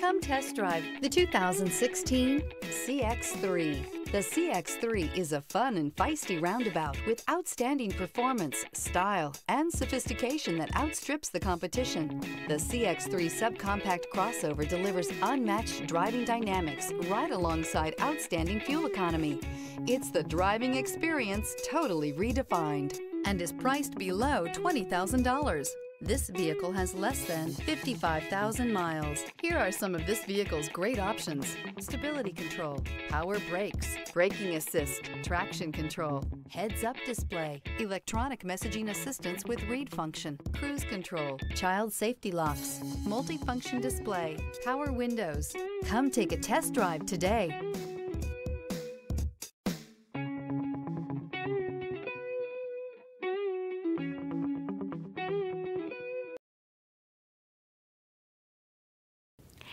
Come test drive the 2016 CX-3. The CX-3 is a fun and feisty runabout with outstanding performance, style, and sophistication that outstrips the competition. The CX-3 subcompact crossover delivers unmatched driving dynamics right alongside outstanding fuel economy. It's the driving experience totally redefined and is priced below $20,000. This vehicle has less than 55,000 miles. Here are some of this vehicle's great options. Stability control, power brakes, braking assist, traction control, heads-up display, electronic messaging assistance with read function, cruise control, child safety locks, multifunction display, power windows. Come take a test drive today.